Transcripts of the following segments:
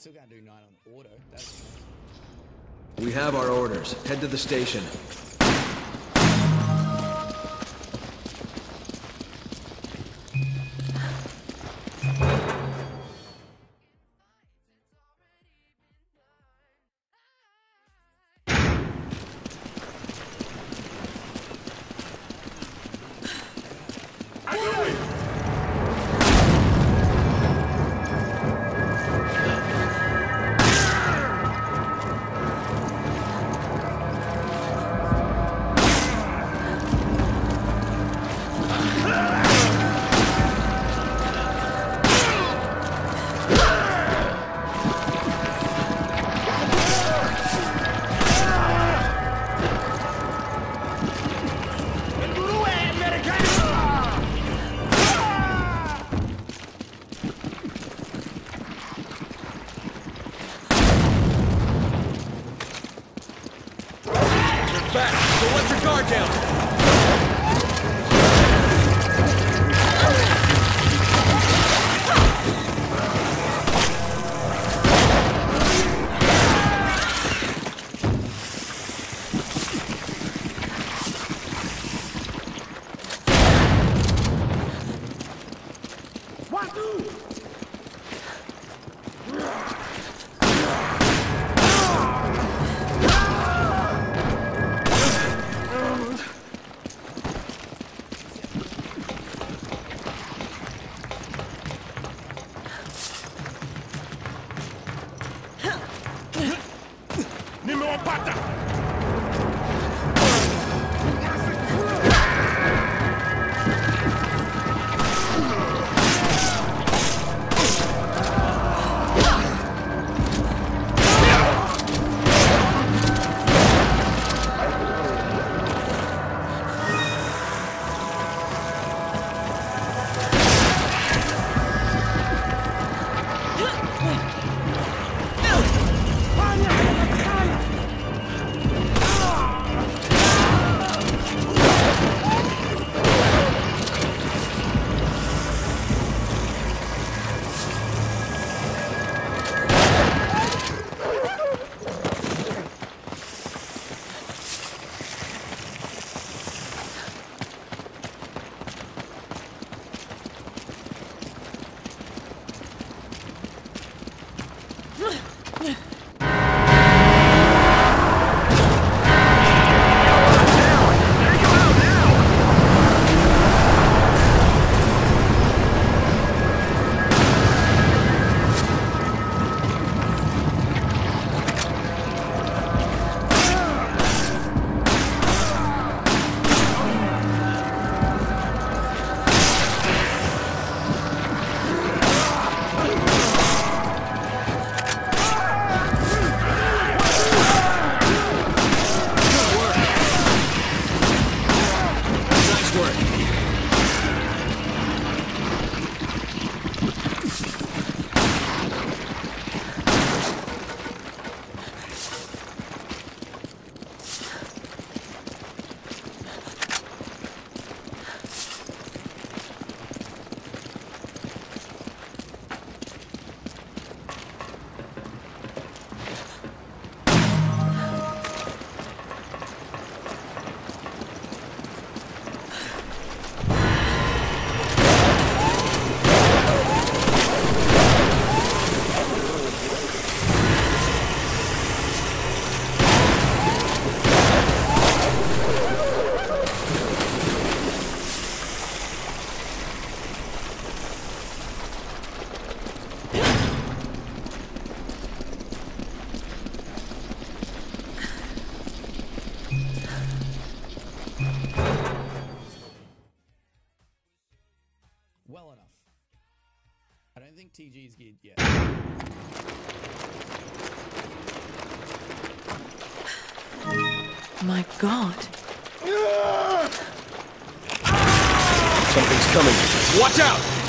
Still gonna do nine on auto. That's We have our orders. Head to the station. Nimewapata! Think TG's geared yet. My god. Something's coming. Watch out!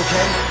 Okay?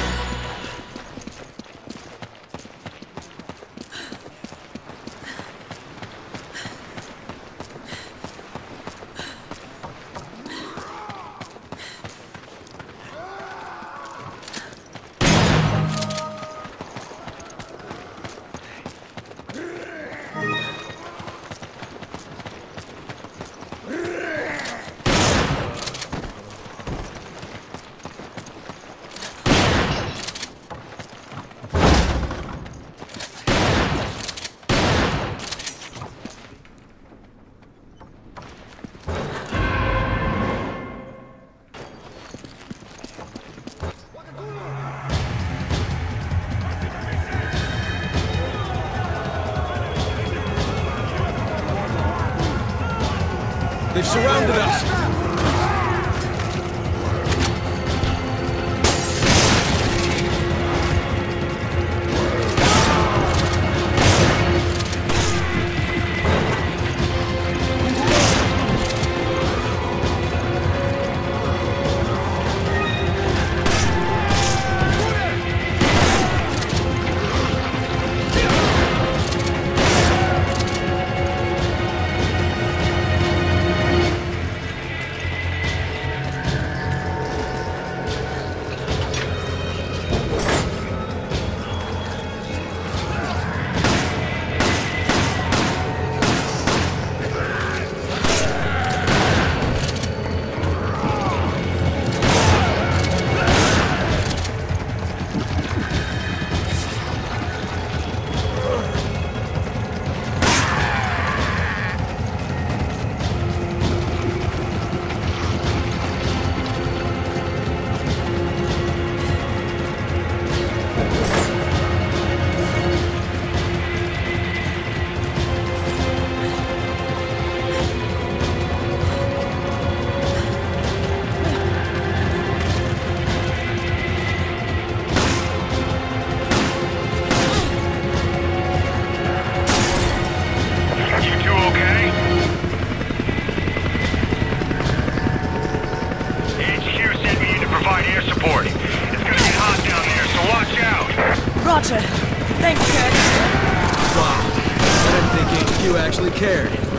Actually cared.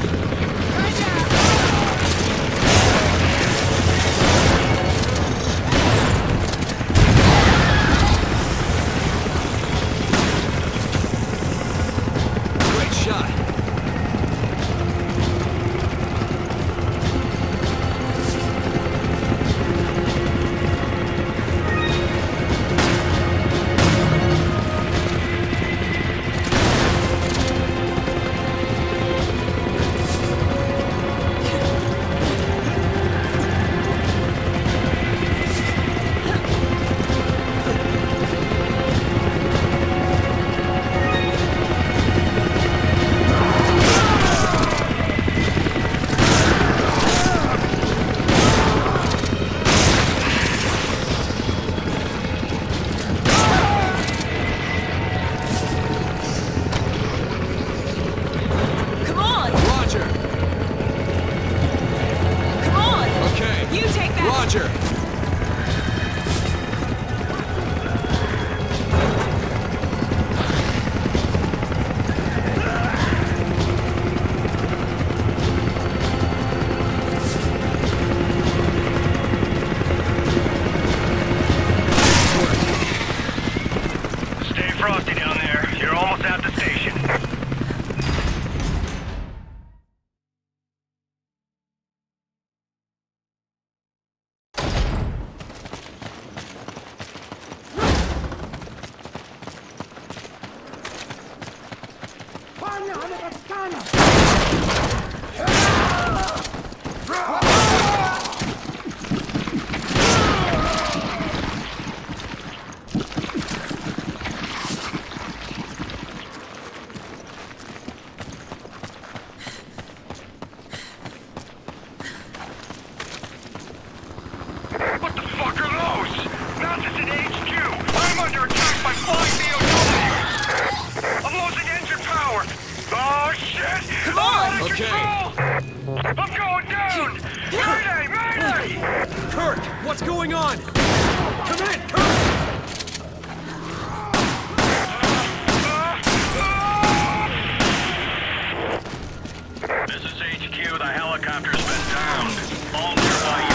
Roger. Stange, alle das Stange! Kirk, what's going on? Come in, Kirk! This is HQ. The helicopter's been downed. All nearby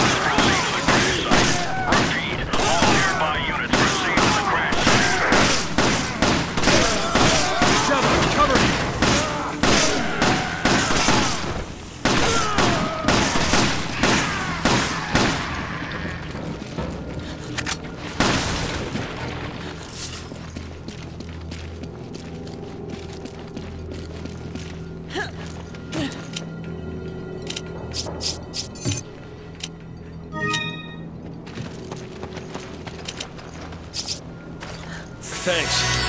Thanks.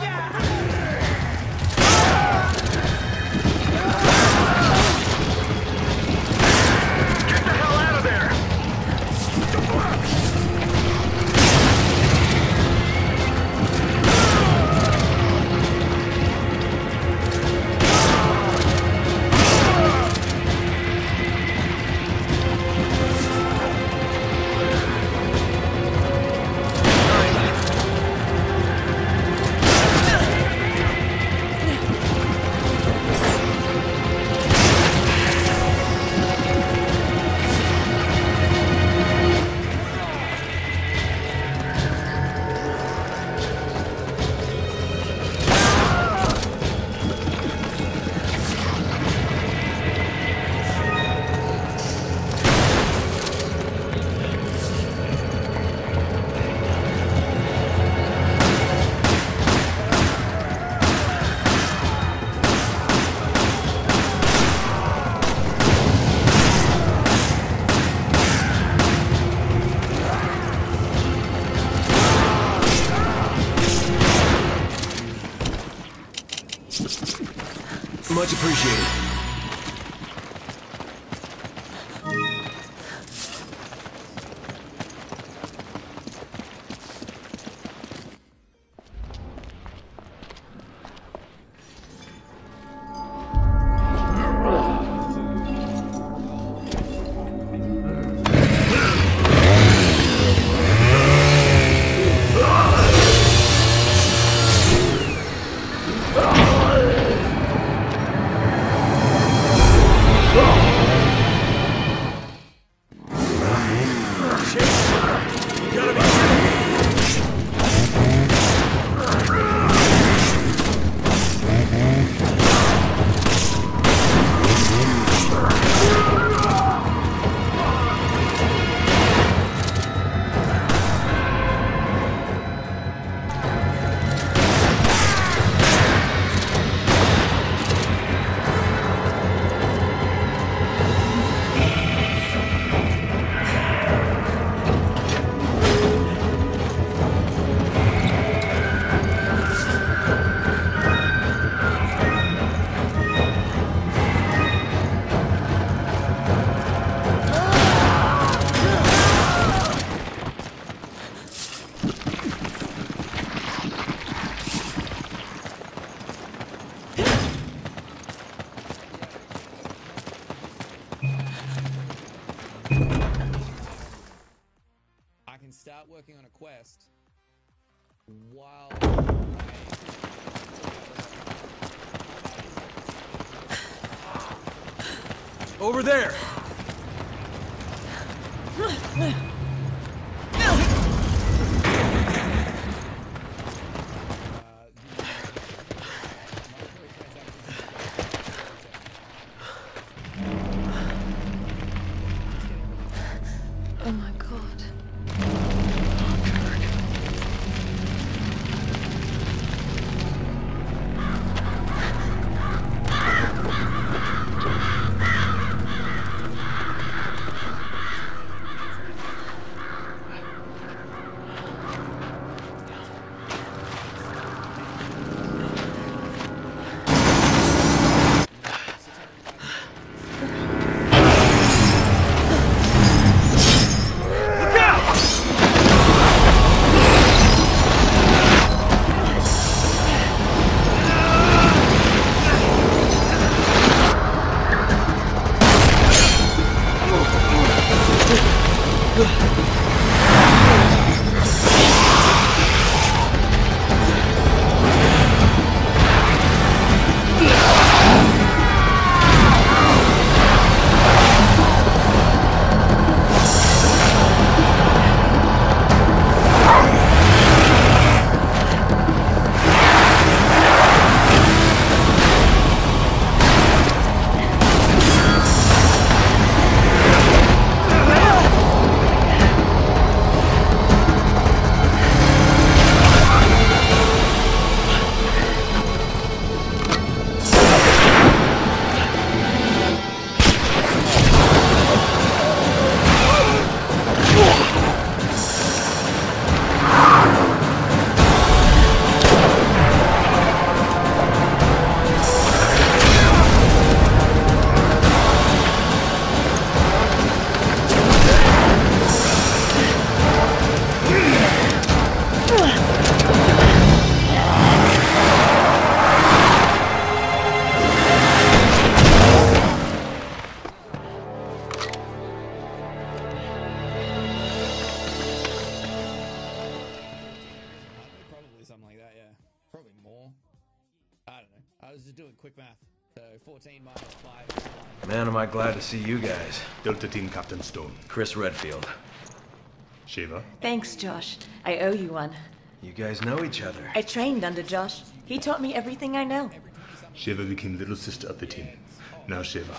Get Much appreciated. There! Am I glad to see you guys. Delta Team Captain Stone. Chris Redfield. Sheva. Thanks, Josh. I owe you one. You guys know each other. I trained under Josh. He taught me everything I know. Sheva became little sister of the team. Now, Sheva,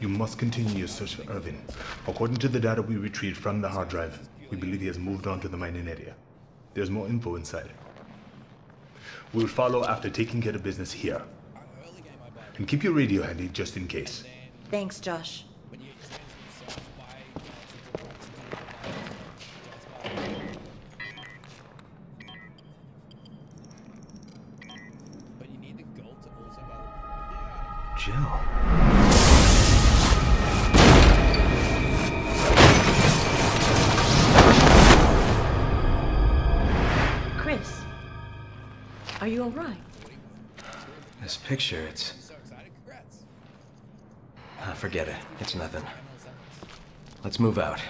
you must continue your search for Irving. According to the data we retrieved from the hard drive, we believe he has moved on to the mining area. There's more info inside. We will follow after taking care of business here. And keep your radio handy just in case. Thanks, Josh. But you need the gold to also buy the. Yeah. Jill. Chris, are you alright? This picture, it's. Forget it. It's nothing. Let's move out.